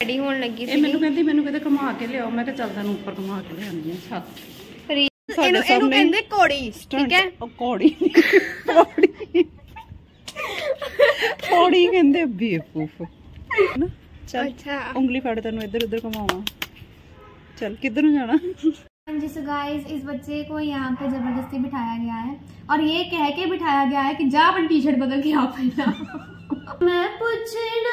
Ready ਹੋਣ ਲੱਗੀ ਇਹ ਸੀ ਮੈਨੂੰ ਕਹਿੰਦੀ ਮੈਨੂੰ ਕਿਤੇ ਘੁਮਾ ਕੇ ਲਿਆਓ ਮੈਂ ਕਿਹਾ ਚੱਲ ਤੈਨੂੰ ਉੱਪਰ ਘੁਮਾ ਕੇ ਲਿਆਉਂਦੀ ਹਾਂ ਛੱਤ ਰੀ- ਸਾਡੇ ਇਹਨੂੰ ਇਹਨੂੰ ਸਾਹਮਣੇ ਕਹਿੰਦੇ ਕੋੜੀ ਠੀਕ ਹੈ ਉਹ ਕੋੜੀ ਕੋੜੀ ਕੋੜੀ ਕਹਿੰਦੇ ਬੇਵਕੂਫ ਨਾ ਚੱਲ ਅੱਛਾ ਉਂਗਲੀ ਫੜ ਤੈਨੂੰ ਇੱਧਰ ਉੱਧਰ ਘੁਮਾਵਾਂ ਚੱਲ ਕਿੱਧਰ ਨੂੰ ਜਾਣਾ जी सो गाइस इस बच्चे को यहाँ पे जबरदस्ती बिठाया गया है और ये कह के बिठाया गया है कि जा अपन टी शर्ट बदल के आ पहना मैं पूछना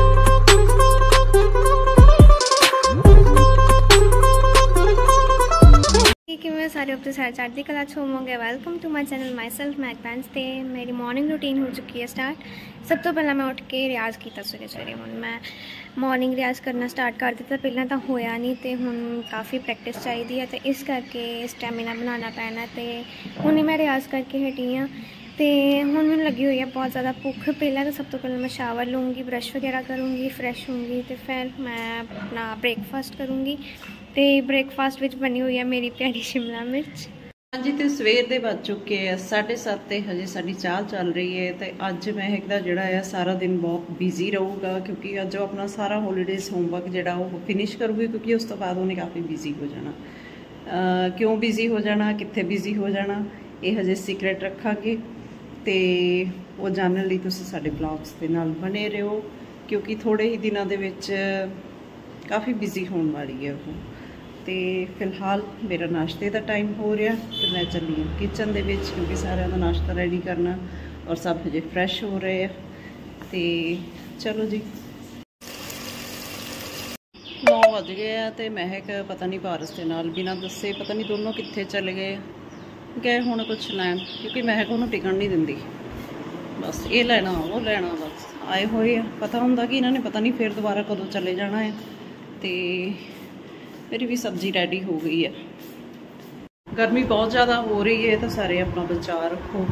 ਸਾਰੇ ਉੱਤੇ ਸਾਰੇ ਚੜ੍ਹਦੀ ਕਲਾ ਚ ਹੋਵੋਗੇ welcome to my channel myself ਮੈਕਪੈਂਸ ਤੇ ਮੇਰੀ ਮਾਰਨਿੰਗ ਰੂਟੀਨ ਹੋ ਚੁੱਕੀ ਹੈ ਸਟਾਰਟ ਸਭ ਤੋਂ ਪਹਿਲਾਂ ਮੈਂ ਉੱਠ ਕੇ ਰਿਆਜ਼ ਕੀਤਾ ਸਵੇਰੇ ਸਵੇਰੇ ਹੁਣ ਮੈਂ ਮਾਰਨਿੰਗ ਰਿਆਜ਼ ਕਰਨਾ ਸਟਾਰਟ ਕਰ ਦਿੱਤਾ ਪਹਿਲਾਂ ਤਾਂ ਹੋਇਆ ਨਹੀਂ ਤੇ ਹੁਣ ਕਾਫੀ ਪ੍ਰੈਕਟਿਸ ਚਾਹੀਦੀ ਹੈ ਤੇ ਇਸ ਕਰਕੇ ਸਟੈਮਿਨਾ ਬਣਾਉਣਾ ਪੈਣਾ ਤੇ ਹੁਣ ਹੀ ਮੈਂ ਰਿਆਜ਼ ਕਰਕੇ ਹਟੀ ਹਾਂ ਤੇ ਹੁਣ ਮੈਨੂੰ ਲੱਗੀ ਹੋਈ ਹੈ ਬਹੁਤ ਜ਼ਿਆਦਾ ਭੁੱਖ ਪਹਿਲਾਂ ਤਾਂ ਸਭ ਤੋਂ ਪਹਿਲਾਂ ਮੈਂ ਸ਼ਾਵਰ ਲੂੰਗੀ ਬ੍ਰਸ਼ ਵਗੈਰਾ ਕਰੂੰਗੀ ਫਰੈਸ਼ ਹੋਊਂਗੀ ਤੇ ਫਿਰ ਮੈਂ ਆਪਣਾ ਬ੍ਰੇਕਫਾਸਟ ਕਰੂੰਗੀ ਤੇ ਬ੍ਰੇਕਫਾਸਟ ਵਿੱਚ ਬਣੀ ਹੋਈ ਹੈ ਮੇਰੀ ਪਿਆਰੀ ਸ਼ਿਮਲਾ ਮਿਰਚ। ਹਾਂਜੀ, ਤੇ ਸਵੇਰ ਦੇ ਵੱਜ ਚੁੱਕੇ ਆ 7:30 ਤੇ ਹਜੇ ਸਾਡੀ ਚਾਹ ਚੱਲ ਰਹੀ ਹੈ, ਤੇ ਅੱਜ ਮਹਿਕ ਦਾ ਜਿਹੜਾ ਆ, ਸਾਰਾ ਦਿਨ ਬਹੁਤ ਬਿਜ਼ੀ ਰਹੂਗਾ, ਕਿਉਂਕਿ ਅੱਜ ਉਹ ਆਪਣਾ ਸਾਰਾ ਹੌਲੀਡੇਜ਼ ਹੋਮਵਰਕ ਜਿਹੜਾ ਉਹ ਫਿਨਿਸ਼ ਕਰੂਗੀ, ਕਿਉਂਕਿ ਉਸ ਤੋਂ ਬਾਅਦ ਉਹਨੇ ਕਾਫੀ ਬਿਜ਼ੀ ਹੋ ਜਾਣਾ। ਕਿਉਂ ਬਿਜ਼ੀ ਹੋ ਜਾਣਾ, ਕਿੱਥੇ ਬਿਜ਼ੀ ਹੋ ਜਾਣਾ, ਇਹ ਹਜੇ ਸੀਕ੍ਰੇਟ ਰੱਖਾਂਗੇ, ਤੇ ਉਹ ਜਾਣਨ ਲਈ ਤੁਸੀਂ ਸਾਡੇ ਬਲੌਗਸ ਦੇ ਨਾਲ ਬਣੇ ਰਹੋ, ਕਿਉਂਕਿ ਥੋੜੇ ਹੀ ਦਿਨਾਂ ਦੇ ਵਿੱਚ ਕਾਫੀ ਬਿਜ਼ੀ ਹੋਣ ਵਾਲੀ ਹੈ ਉਹ। ਤੇ ਫਿਲਹਾਲ ਮੇਰਾ ਨਾਸ਼ਤੇ ਦਾ ਟਾਈਮ ਹੋ ਰਿਹਾ ਤੇ ਮੈਂ ਚੱਲੀ ਹਾਂ ਕਿਚਨ ਦੇ ਵਿੱਚ ਕਿਉਂਕਿ ਸਾਰਿਆਂ ਦਾ ਨਾਸ਼ਤਾ ਰੈਡੀ ਕਰਨਾ ਔਰ ਸਭ ਹਜੇ ਫਰੈਸ਼ ਹੋ ਰਹੇ ਆ। ਤੇ ਚਲੋ ਜੀ। 9 ਵਜ ਗਏ ਆ ਤੇ ਮਹਿਕ ਪਤਾ ਨਹੀਂ ਪਾਰਸ ਦੇ ਨਾਲ ਬਿਨਾਂ ਦੱਸੇ ਪਤਾ ਨਹੀਂ ਦੋਨੋਂ ਕਿੱਥੇ ਚਲੇ ਗਏ। ਗਏ ਹੁਣ ਕੁਛ ਲੈਣ ਕਿਉਂਕਿ ਮਹਿਕ ਉਹਨੂੰ ਟਿਕਣ ਨਹੀਂ ਦਿੰਦੀ। ਬਸ ਇਹ ਲੈਣਾ, ਉਹ ਲੈਣਾ ਬਸ। ਆਏ ਹੋਏ ਆ। ਪਤਾ ਹੁੰਦਾ ਕਿ ਇਹਨਾਂ ਨੇ ਪਤਾ ਨਹੀਂ ਫਿਰ ਦੁਬਾਰਾ ਕਦੋਂ ਚਲੇ ਜਾਣਾ ਹੈ। ਤੇ ਮੇਰੀ ਵੀ ਸਬਜ਼ੀ ਰੈਡੀ ਹੋ ਗਈ ਹੈ। ਗਰਮੀ ਬਹੁਤ ਜ਼ਿਆਦਾ ਹੋ ਰਹੀ ਹੈ ਤਾਂ ਸਾਰੇ ਆਪਣਾ ਬਚਾਅ ਰੱਖੋ।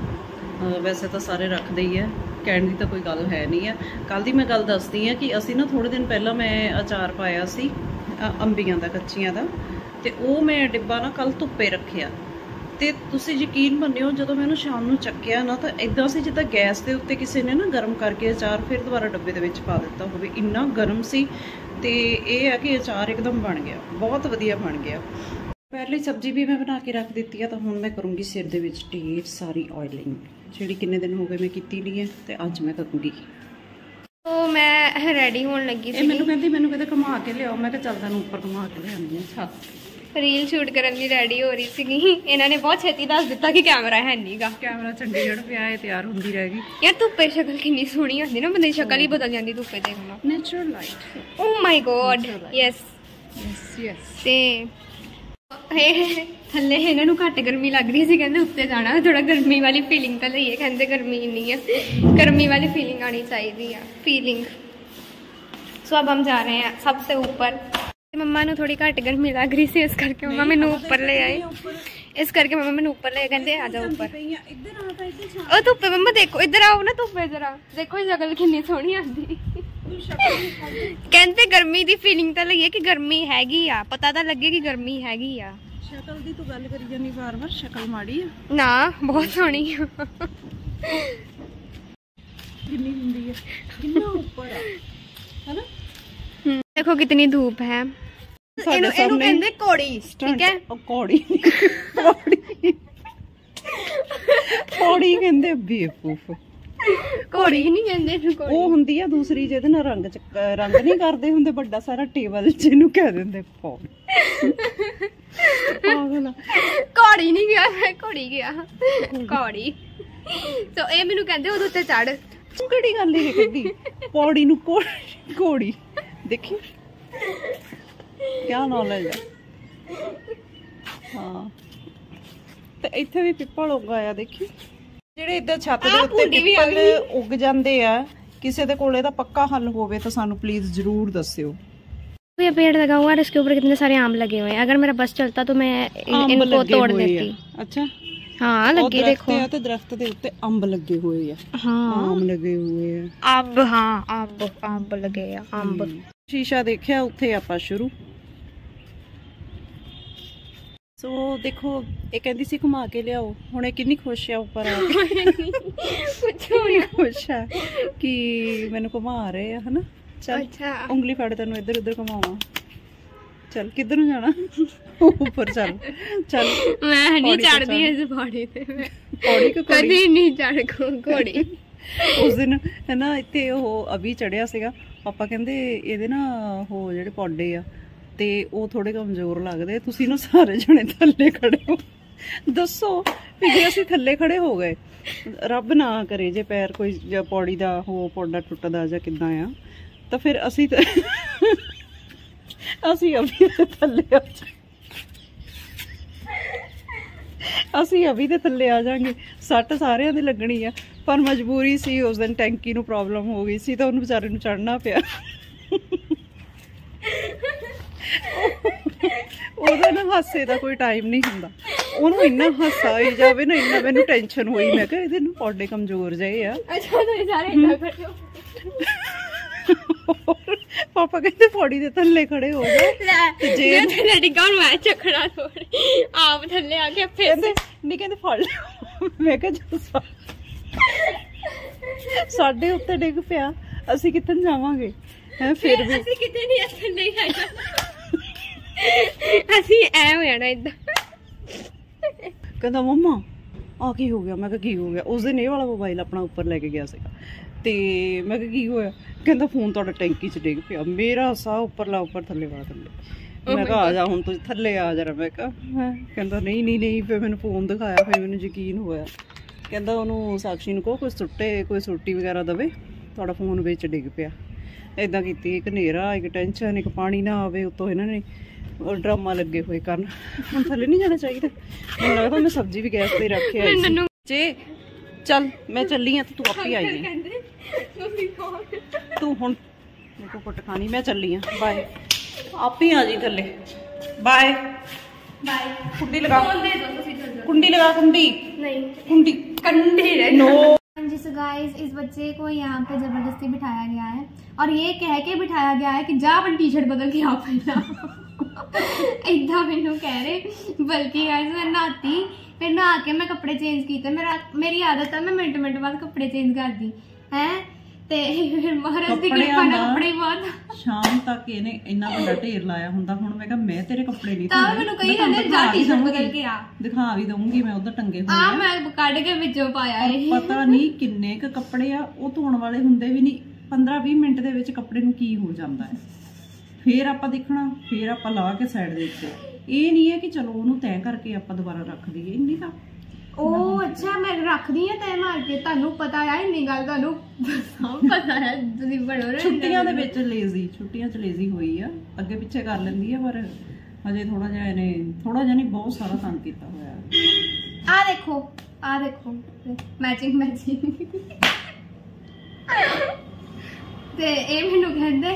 ਵੈਸੇ ਤਾਂ ਸਾਰੇ ਰੱਖਦੇ ਹੀ ਹੈ, ਕਹਿਣ ਦੀ ਤਾਂ ਕੋਈ ਗੱਲ ਹੈ ਨਹੀਂ ਹੈ। ਕੱਲ ਦੀ ਮੈਂ ਗੱਲ ਦੱਸਦੀ ਹਾਂ ਕਿ ਅਸੀਂ ਨਾ ਥੋੜੇ ਦਿਨ ਪਹਿਲਾਂ ਮੈਂ ਅਚਾਰ ਪਾਇਆ ਸੀ ਅੰਬੀਆਂ ਦਾ, ਕੱਚੀਆਂ ਦਾ। ਤੇ ਉਹ ਮੈਂ ਡਿੱਬਾ ਨਾ ਕੱਲ ਧੁੱਪੇ ਰੱਖਿਆ। ਤੇ ਤੁਸੀਂ ਯਕੀਨ ਮੰਨਿਓ, ਜਦੋਂ ਮੈਂ ਉਹਨੂੰ ਸ਼ਾਮ ਨੂੰ ਚੱਕਿਆ ਨਾ, ਤਾਂ ਇਦਾਂ ਸੀ ਜਿੱਦਾਂ ਗੈਸ ਦੇ ਉੱਤੇ ਕਿਸੇ ਨੇ ਨਾ ਗਰਮ ਕਰਕੇ ਅਚਾਰ ਫਿਰ ਦੁਬਾਰਾ ਡੱਬੇ ਦੇ ਵਿੱਚ ਪਾ ਦਿੱਤਾ ਹੋਵੇ। ਇੰਨਾ ਗਰਮ ਸੀ ਤੇ ਇਹ ਹੈ ਕਿ ਅਚਾਰ ਇੱਕਦਮ ਬਣ ਗਿਆ ਬਹੁਤ ਵਧੀਆ ਬਣ ਗਿਆ। ਪਹਿਲੀ ਸਬਜ਼ੀ ਵੀ ਮੈਂ ਬਣਾ ਕੇ ਰੱਖ ਦਿੱਤੀ ਆ ਤਾਂ ਹੁਣ ਮੈਂ ਕਰੂੰਗੀ ਸਿਰ ਦੇ ਵਿੱਚ ਢੇਰ ਸਾਰੀ ਆਇਲਿੰਗ ਜਿਹੜੀ ਕਿੰਨੇ ਦਿਨ ਹੋ ਗਏ ਮੈਂ ਕੀਤੀ ਨਹੀਂ ਹੈ ਤੇ ਅੱਜ ਮੈਂ ਕਰੂੰਗੀ। ਤੋਂ ਮੈਂ ਰੈਡੀ ਹੋਣ ਲੱਗੀ ਇਹ ਮੈਨੂੰ ਸੀ ਕਹਿੰਦੀ ਮੈਨੂੰ ਕਿਤੇ ਘੁਮਾ ਕੇ ਲਿਆਓ ਮੈਂ ਕਿਹਾ ਚੱਲ ਤੈਨੂੰ ਉੱਪਰ ਘੁਮਾ ਕੇ ਲਿਆਉਂਦੀ ਹਾਂ ਛੱਤ ਰੀਲ ਸ਼ੂਟ ਕਰਨ ਦੀ ਰੈਡੀ ਹੋ ਰਹੀ ਸੀਗੀ। ਇਹਨਾਂ ਨੇ ਬਹੁਤ ਛੇਤੀ ਦੱਸ ਦਿੱਤਾ ਕਿ ਕੈਮਰਾ ਹੈ ਨਹੀਂਗਾ ਕੈਮਰਾ ਚੰਡੀਗੜ੍ਹ ਪਿਆ ਹੈ ਤਿਆਰ ਹੁੰਦੀ ਰਹਿ ਗਈ। ਯਾਰ ਧੁੱਪੇ ਸ਼ਕਲ ਕਿੰਨੀ ਸੋਹਣੀ ਹੁੰਦੀ ਨਾ ਬੰਦੇ ਸ਼ਕਲ ਹੀ ਬਦਲ ਜਾਂਦੀ ਧੁੱਪੇ ਦੇਖਣਾ natural light oh my God yes yes ਤੇ oh ਥੱਲੇ ਇਹਨਾਂ ਨੂੰ ਘੱਟ ਗਰਮੀ ਲੱਗ ਰਹੀ ਸੀ ਕਹਿੰਦੇ ਉੱਤੇ ਜਾਣਾ ਥੋੜਾ ਗਰਮੀ ਵਾਲੀ ਫੀਲਿੰਗ ਤਾਂ ਲਈਏ ਕਹਿੰਦੇ ਗਰਮੀ ਇੰਨੀ ਆ। ਗਰਮੀ ਵਾਲੀ ਫੀਲਿੰਗ ਆਣੀ ਚਾਹੀਦੀ ਆ ਫੀਲਿੰਗ ਸੋ ਅਬ ਹਮ ਜਾ ਰਹੇ ਹਾਂ ਸਭ ਸੇ ਉੱਪਰ। ਮੰਮਾ ਨੂੰ ਥੋੜੀ ਘੱਟ ਗਰਮੀ ਲੱਗ ਰਹੀ ਸੀ ਇਸ ਕਰਕੇ ਮੰਮਾ ਮੈਨੂੰ ਉੱਪਰ ਲੈ ਆਏ। ਇਸ ਕਰਕੇ ਮੰਮਾ ਮੈਨੂੰ ਉੱਪਰ ਲੈ ਕਹਿੰਦੇ ਆ ਜਾ ਉੱਪਰ। ਆ ਉਹ ਧੁੱਪੇ ਮੰਮਾ ਦੇਖੋ ਇੱਧਰ ਆਓ ਨਾ ਧੁੱਪੇ ਜਰਾ। ਦੇਖੋ ਇਹ ਸ਼ਕਲ ਕਿੰਨੀ ਸੋਹਣੀ ਆਂਦੀ। ਕਹਿੰਦੇ ਗਰਮੀ ਦੀ ਫੀਲਿੰਗ ਤਾਂ ਲਈਏ ਕਿ ਗਰਮੀ ਹੈਗੀ ਆ ਪਤਾ ਤਾਂ ਲੱਗੇ ਕਿ ਗਰਮੀ ਹੈਗੀ ਆ। ਸ਼ਕਲ ਦੀ ਤੂੰ ਗੱਲ ਕਰੀ ਜਾਨੀ ਵਾਰ ਵਾਰ ਸ਼ਕਲ ਮਾੜੀ ਆ। ਨਾ ਬਹੁਤ ਸੋਹਣੀ ਆ। ਕਿੰਨੀ ਹੁੰਦੀ ਹੈ ਕਿੰਨਾ ਉੱਪਰ ਆ। ਹੈਨਾ? ਕਿਤਨੀ ਧੂਪ ਹੈ। ਸਾਡੇ ਇਹਨੂੰ ਇਹਨੂੰ ਕਹਿੰਦੇ ਕੋੜੀ ਠੀਕ ਹੈ? ਉਹ ਕੋੜੀ ਕੋੜੀ ਕੋੜੀ ਕਹਿੰਦੇ ਬੇਵਕੂਫ। ਕੋੜੀ ਨਹੀਂ ਕਹਿੰਦੇ ਇਹਨੂੰ ਕੋੜੀ ਉਹ ਹੁੰਦੀ ਆ ਦੂਸਰੀ ਜਿਹਦੇ ਨਾਲ ਰੰਗ ਰੰਗ ਨਹੀਂ ਕਰਦੇ ਹੁੰਦੇ ਵੱਡਾ ਸਾਰਾ ਟੇਬਲ ਜਿਹਨੂੰ ਕਹਿ ਦਿੰਦੇ ਆ। ਕੋੜੀ ਨਹੀਂ ਗਿਆ ਮੈਂ ਕੋੜੀ ਗਿਆ। ਕੋੜੀ ਸੋ ਇਹ ਮੈਨੂੰ ਕਹਿੰਦੇ ਉਹਦੇ ਉੱਤੇ ਚੜ ਕਿਹੜੀ ਗੱਲ ਹੀ ਕਹਿੰਦੀ ਪੌੜੀ ਨੂੰ ਕੋੜੀ ਕੋੜੀ ਦੇਖੀ ਕਿਆ ਨੌਲੇਜ ਹੈ ਹਾਂ ਤੇ ਇੱਥੇ ਵੀ ਪਿੱਪਲ ਉੱਗ ਆਇਆ ਦੇਖੀ ਜਿਹੜੇ ਇੱਧਰ ਛੱਤ ਦੇ ਆਹ ਉੱਤੇ ਭੁੰਡੀ ਵੀ ਆ ਪਿੱਪਲ ਉੱਗ ਜਾਂਦੇ ਆ ਕਿਸੇ ਦੇ ਕੋਲ ਇਹਦਾ ਪੱਕਾ ਹੱਲ ਹੋਵੇ ਤਾਂ ਸਾਨੂੰ ਪਲੀਜ਼ ਜ਼ਰੂਰ ਦੱਸਿਓ ये पेड़ लगा हुआ है और इसके ऊपर कितने सारे आम लगे हुए हैं अगर मेरा बस चलता तो मैं इन- ਅੰਬ इनको ਲੱਗੇ तोड़ ਹੋਏ देती ਆ ਅੱਛਾ हाँ ਉਹ लगे ਦਰਖਤ देखो ਆ ਤੇ ਦਰਖਤ ਦੇ ਉੱਤੇ ਅੰਬ ਲੱਗੇ ਹੋਏ ਆ हाँ ਆਮ ਲੱਗੇ ਹੋਏ ਆ अंब हाँ अंब अंब लगे हैं अंब ਸ਼ੀਸ਼ਾ ਦੇਖਿਆ ਉੱਥੇ ਆਪਾਂ ਸ਼ੁਰੂ। ਸੋ ਦੇਖੋ ਇਹ ਕਹਿੰਦੀ ਸੀ ਘੁਮਾ ਕੇ ਲਿਆਓ। ਹੁਣ ਇਹ ਕਿੰਨੀ ਖੁਸ਼ ਆ ਉੱਪਰ ਆ ਕੇ। ਪੁੱਛੋ ਨਹੀਂ ਖੁਸ਼ ਆ ਕਿ ਮੈਨੂੰ ਘੁਮਾ ਰਹੇ ਆ ਹਨਾ? ਚਲ ਉਂਗਲੀ ਫੜ ਤੈਨੂੰ ਇੱਧਰ ਉੱਧਰ ਘੁਮਾਵਾਂ। ਚਲ ਕਿੱਧਰ ਨੂੰ ਜਾਣਾ? ਉੱਪਰ ਚਲ। ਚਲ ਮੈਂ ਨਹੀਂ ਚੜਦੀ ਇਸ ਪੌੜੀ ਤੇ। ਪੌੜੀ ਕਦੀ ਨਹੀਂ ਚੜ ਘੋੜੀ। ਉਸ ਦਿਨ ਹਨਾ ਇੱਥੇ ਉਹ ਅਭੀ ਚੜਿਆ ਸੀਗਾ। ਪਾਪਾ ਕਹਿੰਦੇ ਇਹਦੇ ਨਾ ਉਹ ਜਿਹੜੇ ਪੌਡੇ ਆ, ਤੇ ਉਹ ਥੋੜੇ ਕਮਜ਼ੋਰ ਲੱਗਦੇ। ਤੁਸੀਂ ਨਾ ਸਾਰੇ ਜਣੇ ਥੱਲੇ ਖੜੇ ਹੋ। ਦੱਸੋ, ਵੀ ਜੇ ਅਸੀਂ ਥੱਲੇ ਖੜੇ ਹੋ ਗਏ, ਰੱਬ ਨਾ ਕਰੇ ਜੇ ਪੈਰ ਕੋਈ ਜਾਂ ਪੌੜੀ ਦਾ ਹੋ ਪੌਡਾ ਟੁੱਟਦਾ ਜਾਂ ਕਿੱਦਾਂ ਆ, ਤਾਂ ਫਿਰ ਅਸੀਂ ਅਸੀਂ ਅਭੀ ਦੇ ਥੱਲੇ ਆ ਅਸੀਂ ਅਭੀ ਦੇ ਥੱਲੇ ਆ ਜਾਾਂਗੇ ਸੱਟ ਸਾਰਿਆਂ ਦੀ ਲੱਗਣੀ ਆ। ਪਰ ਮਜਬੂਰੀ ਸੀ ਉਸ ਦਿਨ ਟੈਂਕੀ ਨੂੰ ਪ੍ਰੋਬਲਮ ਹੋ ਗਈ ਸੀ ਤਾਂ ਉਹਨੂੰ ਵਿਚਾਰੇ ਨੂੰ ਚੜਨਾ ਪਿਆ। ਉਹਦਾ ਨਾ ਹਾਸੇ ਦਾ ਕੋਈ ਟਾਈਮ ਨਹੀਂ ਹੁੰਦਾ। ਉਹਨੂੰ ਇੰਨਾ ਹਾਸਾ ਆਈ ਜਾਵੇ ਨਾ ਇੰਨਾ ਮੈਨੂੰ ਟੈਨਸ਼ਨ ਹੋਈ। ਮੈਂ ਕਿਹਾ ਇਹਦੇ ਨੂੰ ਪੌਡੇ ਕਮਜ਼ੋਰ ਜਾਏ ਆ। ਅੱਛਾ ਤੁਸੀਂ ਸਾਰੇ ਇੰਨਾ ਕਰਦੇ ਹੋ? ਪਾਪਾ ਕਹਿੰਦੇ ਫੋੜੀ ਦੇ ਥੱਲੇ ਖੜੇ ਹੋ ਗਏ ਜੇ ਤੇਰੇ ਡਿੱਗਣ ਮੈਂ ਚੱਕਣਾ ਥੋੜੀ ਆਪ ਥੱਲੇ ਆ ਕੇ ਫਿਰ। ਨਹੀਂ ਕਹਿੰਦੇ ਫੜ ਮੈਂ ਕਿਹਾ ਜੋ ਸਾਡੇ ਉੱਤੇ ਡਿੱਗ ਪਿਆ। ਅਸੀਂ ਕਿੱਥੇ ਜਾਵਾਂਗੇ? ਹੈ ਫਿਰ ਵੀ। ਅਸੀਂ ਕਿਤੇ ਨਹੀਂ ਥੱਲੇ ਹੀ ਆਇਆ ਅਸੀਂ ਐ ਹੋ ਜਾਣਾ ਇਦਾਂ। ਕਹਿੰਦਾ ਮੰਮਾ ਆ ਕੀ ਹੋ ਗਿਆ? ਮੈਂ ਕਿਹਾ ਕੀ ਹੋ ਗਿਆ? ਉਸ ਦਿਨ ਇਹ ਵਾਲਾ ਮੋਬਾਈਲ ਆਪਣਾ ਉੱਪਰ ਲੈ ਕੇ ਗਿਆ ਸੀਗਾ। ਤੇ ਮੈਂ ਕਿਹਾ ਕੀ ਹੋਇਆ? ਕਹਿੰਦਾ ਫੋਨ ਤੁਹਾਡਾ ਟੈਂਕੀ 'ਚ ਡਿੱਗ ਪਿਆ। ਮੇਰਾ ਸਾਹ ਉੱਪਰਲਾ ਉੱਪਰ ਥੱਲੇ ਵਾਲਾ ਥੱਲੇ। ਮੈਂ ਕਿਹਾ ਆ ਜਾ ਹੁਣ ਤੂੰ ਥੱਲੇ ਆ ਜਰਾ ਮੈਂ ਕਿਹਾ। ਕਹਿੰਦਾ ਨਹੀਂ ਨਹੀਂ ਨਹੀਂ ਫਿਰ ਮੈਨੂੰ ਫੋਨ ਦਿਖਾਇਆ ਫਿਰ ਮੈਨੂੰ ਯਕੀਨ ਹੋਇਆ। ਕਹਿੰਦਾ ਉਹਨੂੰ ਸਾਕਸ਼ੀ ਨੂੰ ਕਹੋ ਕੋਈ ਸੁੱਟੇ ਕੋਈ ਸੁੱਟੀ ਵਗੈਰਾ ਦਵੇ ਤੁਹਾਡਾ ਫੋਨ ਵਿੱਚ ਡਿੱਗ ਪਿਆ। ਇਦਾਂ ਕੀਤੀ ਇੱਕ ਹਨੇਰਾ ਇੱਕ ਟੈਨਸ਼ਨ ਇੱਕ ਪਾਣੀ ਨਾ ਆਵੇ ਉਤੋਂ ਇਹਨਾਂ ਨੇ ਉਹ ਡਰਾਮਾ ਲੱਗੇ ਹੋਏ ਕਰਨ। ਹੁਣ ਥੱਲੇ ਨਹੀਂ ਜਾਣਾ ਚਾਹੀਦਾ। ਮੈਨੂੰ ਲੱਗਦਾ ਮੈਂ ਸਬਜ਼ੀ ਵੀ ਗੈਸ ਤੇ ਰੱਖ ਕੇ ਆਈ ਜੇ ਚੱਲ ਮੈਂ ਚੱਲੀ ਆ ਤੇ ਆਪੇ ਆਈ ਤੂੰ ਹੁਣ ਮੇਰੇ ਕੋ ਕੁੱਟ ਖਾਣੀ ਮੈਂ ਚੱਲੀ ਆ। ਬਾਏ ਆਪੇ ਆ ਜੀ ਥੱਲੇ। ਬਾਏ ਬਾਈ ਕੁੰਡੀ ਲਗਾ। ਕੁੰਡੀ ਲਗਾ ਕੁੰਡੀ। ਨਹੀਂ। ਕੁੰਡੀ। कंडे नो हाँ जी गाइस इस बच्चे को यहाँ पे ज़बरदस्ती बिठाया गया है और ये कह के बिठाया गया है कि जा अपन टी शर्ट बदल के आप इदा मैनू कह रहे बल्कि गाइस मैं नहाती फिर नहा के मैं कपड़े चेंज किए मेरा मेरी आदत है मैं मिनट मिनट बाद कपड़े चेंज कर दी है? ਤੇ ਮਹਾਰਾਜ ਦੀ ਕਿਰਪਾ ਨਾਲ ਕੱਪੜੇ ਬਹੁਤ ਸ਼ਾਮ ਤੱਕ ਇਹਨੇ ਇੰਨਾ ਵੱਡਾ ਢੇਰ ਲਾਇਆ ਹੁੰਦਾ। ਹੁਣ ਮੈਂ ਕਿਹਾ ਮੈਂ ਤੇਰੇ ਕੱਪੜੇ ਨਹੀਂ ਤਾਂ। ਮੈਨੂੰ ਕਹੀ ਜਾਂਦੇ ਜਾ ਦਿਖਾ ਵੀ ਟੀ ਸ਼ਰਟ ਦਊਂਗੀ। ਬਦਲ ਕੇ ਆ। ਦਿਖਾ ਵੀ ਦਊਂਗੀ ਮੈਂ ਉਧਰ ਟੰਗੇ ਹੋਏ ਆ। ਮੈਂ ਕੱਢ ਕੇ ਵਿੱਚੋਂ ਪਾਇਆ ਇਹ। ਪਤਾ ਨਹੀਂ ਕਿੰਨੇ ਕ ਕੱਪੜੇ ਆ ਉਹ ਧੋਣ ਵਾਲੇ ਹੁੰਦੇ ਵੀ ਨਹੀਂ। 15-20 ਮਿੰਟ ਦੇ ਵਿੱਚ ਕੱਪੜੇ ਨੂੰ ਕੀ ਹੋ ਜਾਂਦਾ ਹੈ। ਫੇਰ ਆਪਾਂ ਦੇਖਣਾ ਫੇਰ ਆਪਾਂ ਲਾ ਕੇ ਸਾਈਡ ਦੇ ਉੱਤੇ। ਇਹ ਨਹੀਂ ਹੈ ਕਿ ਚਲੋ ਉਹਨੂੰ ਤੈਅ ਕਰਕੇ ਆਪਾਂ ਦੁਬਾਰਾ ਰੱਖ ਦਈਏ। ਇੰਨੀ ਤਾਂ ਉਹ ਅੱਛਾ ਮੈਂ ਰੱਖਦੀ ਆ ਤੈ ਮਾਰ ਕੇ। ਤੁਹਾਨੂੰ ਪਤਾ ਆ ਇੰਨੀ ਗੱਲ ਤੁਹਾਨੂੰ ਸਭ ਪਤਾ ਹੈ ਤੁਸੀਂ ਬੜੋ ਰਹੇ ਛੁੱਟੀਆਂ ਦੇ ਵਿੱਚ ਲੇਜ਼ੀ ਛੁੱਟੀਆਂ 'ਚ ਲੇਜ਼ੀ ਹੋਈ ਆ। ਅੱਗੇ ਪਿੱਛੇ ਕਰ ਲੈਂਦੀ ਆ ਪਰ ਹਜੇ ਥੋੜਾ ਜਿਹਾ ਇਹਨੇ ਥੋੜਾ ਜਿਹਾ ਨਹੀਂ ਬਹੁਤ ਸਾਰਾ ਤੰਗ ਕੀਤਾ ਹੋਇਆ। ਆ ਦੇਖੋ ਆ ਦੇਖੋ। ਮੈਚਿੰਗ ਮੈਚਿੰਗ ਤੇ ਇਹ ਮੈਨੂੰ ਕਹਿੰਦੇ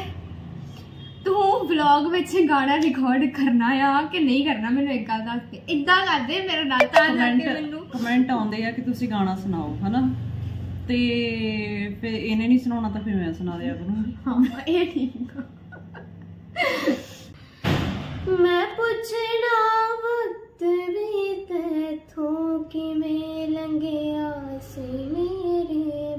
ਤੂੰ ਵਲੌਗ ਵਿੱਚ ਗਾਣਾ ਰਿਕਾਰਡ ਕਰਨਾ ਆ ਕਿ ਨਹੀਂ ਕਰਨਾ? ਮੈਨੂੰ ਇੱਕ ਗੱਲ ਦੱਸ ਕੇ ਇਦਾਂ ਕਰਦੇ ਮੇਰੇ ਨਾਲ ਤਾਂ ਜਾ ਕੇ ਮੈਨੂੰ। ਕਮੈਂਟ ਕਮੈਂਟ ਆਉਂਦੇ ਆ ਕਿ ਤੁਸੀਂ ਗਾਣਾ ਸੁਣਾਓ ਹਨਾ? ਤੇ ਫਿਰ ਇਹਨੇ ਨਹੀਂ ਸੁਣਾਉਣਾ ਤਾਂ ਫਿਰ ਮੈਂ ਸੁਣਾ ਦਿਆ ਕਰੂੰਗੀ। ਹਾਂ ਇਹ ਠੀਕ ਮੈਂ ਪੁੱਛਣਾ ਵਕਤ ਵੀ ਤੇਥੋਂ ਕਿਵੇਂ ਲੰਘਿਆ ਸੀ ਮੇਰੇ?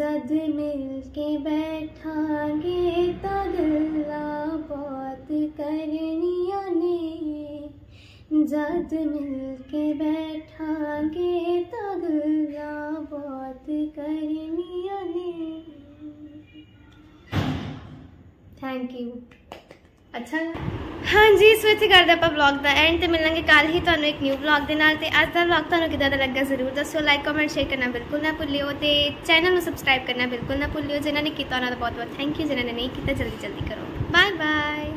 ਜਦ ਮਿਲ ਕੇ ਬੈਠਾਂਗੇ ਤਾਂ ਗੱਲਾਂ ਬਹੁਤ ਕਰਨੀਆਂ ਨੇ ਜਦ ਮਿਲ ਕੇ ਬੈਠਾਂਗੇ ਤਾਂ ਗੱਲਾਂ ਬਹੁਤ ਕਰਨੀਆਂ ਨੇ ਥੈਂਕ ਯੂ ਅੱਛਾ। ਹਾਂਜੀ ਸੋ ਇੱਥੇ ਕਰਦੇ ਆਪਾਂ ਵਲੌਗ ਦਾ ਐਂਡ ਤੇ ਮਿਲਾਂਗੇ। ਕੱਲ ਹੀ ਤੁਹਾਨੂੰ ਇੱਕ ਨਿਊ ਵਲੌਗ ਦੇ ਨਾਲ ਤੇ ਅੱਜ ਦਾ ਵਲੌਗ ਤੁਹਾਨੂੰ ਕਿਦਾਂ ਦਾ ਲੱਗਾ ਜ਼ਰੂਰ ਦੱਸਿਓ। ਲਾਈਕ ਕਮੈਂਟ ਸ਼ੇਅਰ ਕਰਨਾ ਬਿਲਕੁਲ ਨਾ ਭੁੱਲਿਓ ਤੇ ਚੈਨਲ ਨੂੰ ਸਬਸਕ੍ਰਾਈਬ ਕਰਨਾ ਬਿਲਕੁਲ ਨਾ ਭੁੱਲਿਓ। ਜਿਨ੍ਹਾਂ ਨੇ ਕੀਤਾ ਉਹਨਾਂ ਦਾ ਬਹੁਤ ਬਹੁਤ ਥੈਂਕ ਯੂ ਜਿਨ੍ਹਾਂ ਨੇ ਨਹੀਂ ਕੀਤਾ ਜਲਦੀ ਜਲਦੀ ਕਰੋ। ਬਾਏ